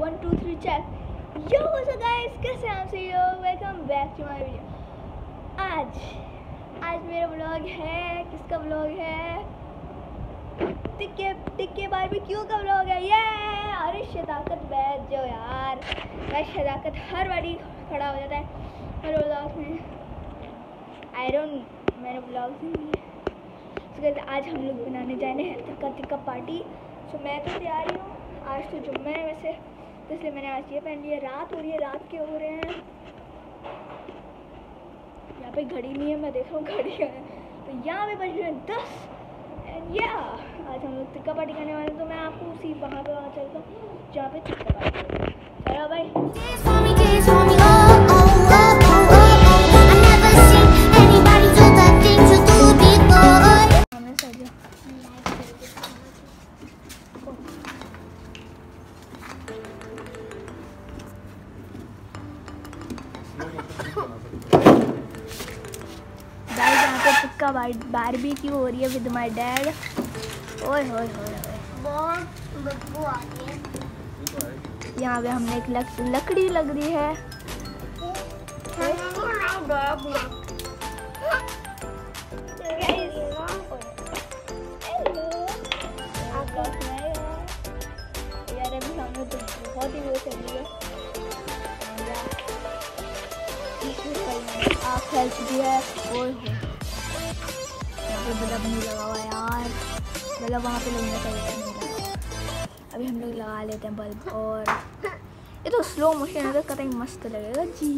One two three check yo so guys कैसे हैं आप सभी लोग? Welcome back to my video आज आज मेरा ब्लॉग है। किसका ब्लॉग है? टिक्के टिक्के बारबेक्यू का ब्लॉग है। ये अरे शदाकत बैठ जाओ यार। मैं शदाकत हर बारी खड़ा हो जाता है। हर ब्लॉग में। आई डोंट मैंने ब्लॉग so guys, आज हम लोग बनाने जाने हैं टिक्का टिक्का पार्टी सो मैं तो तैयार ही हूँ। आज तो जुम्मे है वैसे। तो इसलिए मैंने आज ये पहन लिया। रात हो रही है, रात के हो रहे हैं। यहाँ पे घड़ी नहीं है, मैं देख रहा हूँ घड़ी है। तो यहाँ पे बज रहे हैं दस। एंड या आज हम लोग टिक्का पार्टी करने वाले हैं तो मैं आपको उसी वहाँ पर वहाँ चलता हूँ जहाँ पे टिक्का पार्टी चलो भाई। पे टिक्का बारबी की हो रही है विद माय डैड ओए होए होए बहुत है। यहाँ पे हमने एक लक, लकड़ी लग रही है। यार अभी हमने तो बहुत ही वो चल है आँख फैल चुकी है। पे बल्ब नहीं लगा हुआ यार। बल्ब वहाँ पे लगना चाहिए। अभी हम लोग लगा लेते हैं बल्ब और ये तो स्लो मोशन है तो कतई मस्त लगेगा। जी।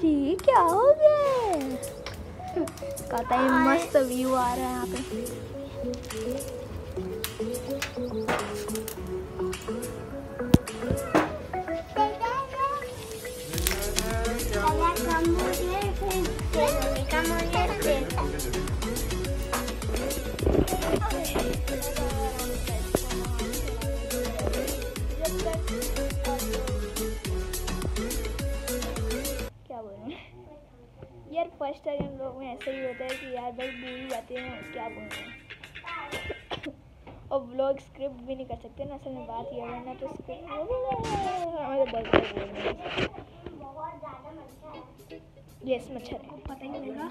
जी, क्या हो गया? कतई मस्त व्यू आ रहा है यहाँ पे। यार फ़र्स्ट टाइम हम लोग में ऐसा ही होता है कि यार भाई भूल जाते हैं क्या बोल रहे हैं और ब्लॉग स्क्रिप्ट भी नहीं कर सकते ना, असल में बात ये है ना तो स्क्रिप्ट यस मच्छर। है पता ही होगा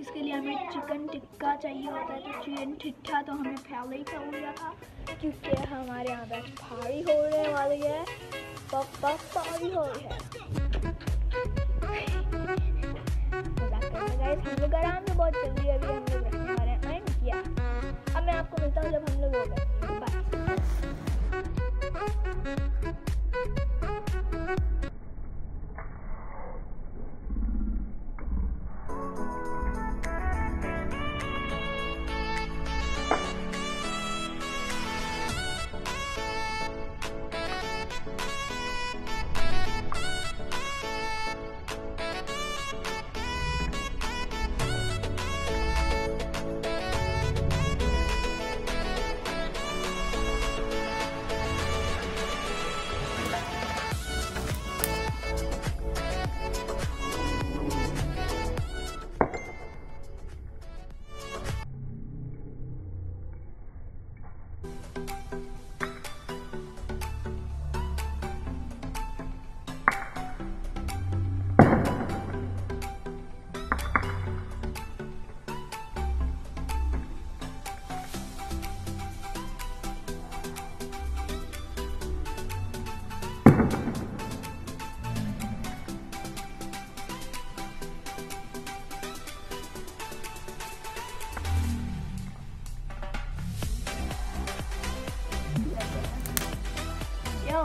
इसके लिए हमें चिकन टिक्का चाहिए होता है तो चिकन टिक्का तो हमें पहले ही कर लिया था। क्योंकि हमारे यहाँ पे भारी होने वाली है। पप्पा भारी हो रही है। रहे हैं हम लोग आराम से बहुत जल्दी अभी हम लोग रखने वाले हैं किया? अब मैं आपको मिलता हूँ जब हम लोग हो गए।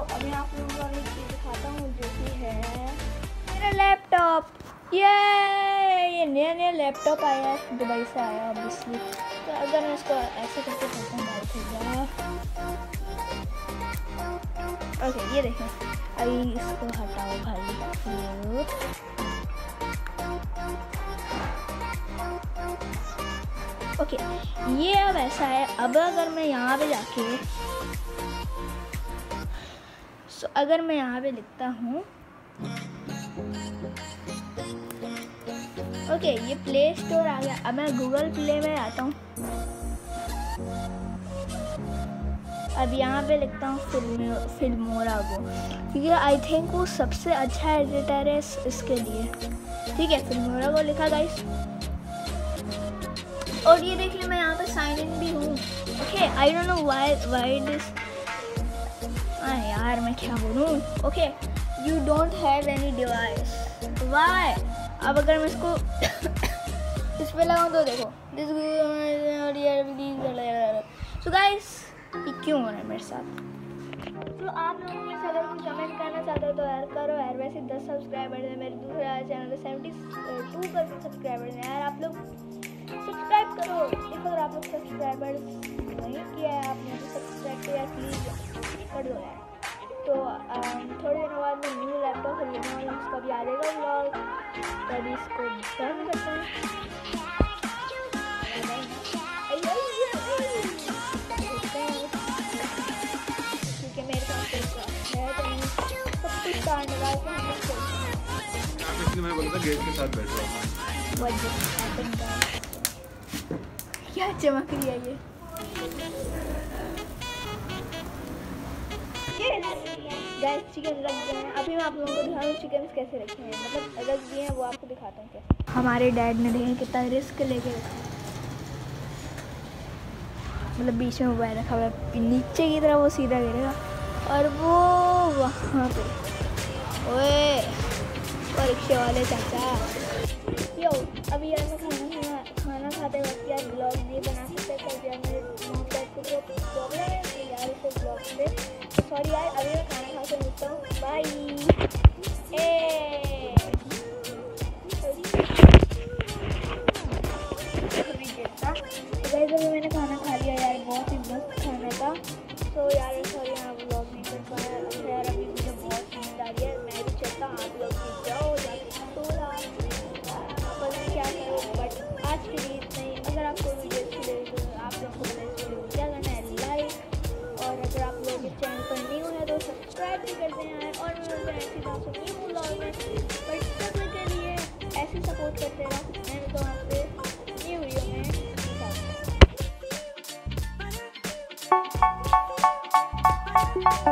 अभी आप लोगों को एक चीज़ दिखाता हूँ, जो कि है मेरा लैपटॉप ये ये नया नया लैपटॉप आया है दुबई से आया ऑब्वियसली तो अगर मैं इसको ऐसे करके करता हूँ बाइक ओके ये देखें। अभी इसको हटाओ भाई। ओके ये अब ऐसा है, अब अगर मैं यहाँ पे जाके सो so, अगर मैं यहाँ पे लिखता हूँ। ओके okay, ये प्ले स्टोर आ गया। अब मैं गूगल प्ले में आता हूँ। अब यहाँ पे लिखता हूँ फ़िल्म फिल्मोरा को क्योंकि आई थिंक वो सबसे अच्छा एडिटर है इसके लिए। ठीक है फिल्मोरा को लिखा गाइस और ये देख लिया मैं यहाँ पे साइन इन भी हूँ। Okay I don't know why why this यार, मैं क्या बोलूँ? Okay you don't have any device why अब अगर मैं इसको इस पे लगाऊँ तो देखो सो गाइस ये क्यों हो रहा है मेरे साथ? तो आप लोगों में अगर कुछ कमेंट करना चाहते हो तो यार करो यार। वैसे दस सब्सक्राइबर है मेरे दूसरा channel seventy two percent subscriber हैं। यार आप लोग सब्सक्राइब करो। देखो अगर आप लोग सब्सक्राइबर नहीं किया है आपने तो सब्सक्राइब किया प्लीज़ कर दो यार। तो थोड़े दिनों बाद मैं न्यू लैपटॉप खरीदने वाला उसका भी आ जाएगा व्लॉग तो अभी इसको डन करते हैं। है तो हैं मैं बोला था गेट के साथ बैठ रहा हूँ क्या चमक रही है ये? गाइस चिकन रख हैं। अभी मैं आप लोगों को चिकन कैसे रखे हैं। मतलब रख दिए हैं, वो आपको दिखाता हूँ कैसे हमारे डैड ने देखें कितना रिस्क लेके रखा। मतलब बीच में मोबाइल रखा हुआ है। नीचे की तरह वो सीधा गिरेगा। और वो वहाँ पे। ओए और रिक्शे वाले चाचा। यो, अभी यार मैं खाना खाते वक्त यार ब्लॉग नहीं बना सकते कर यार मेरे मॉम डैड को प्रॉब्लम है तो यार उसको ब्लॉग से सॉरी यार, अभी मैं खाना खा के मिलता हूँ। बाय सपोर्ट करते रहो मैं तो आपसे न्यू वीडियो में दिखाऊँगा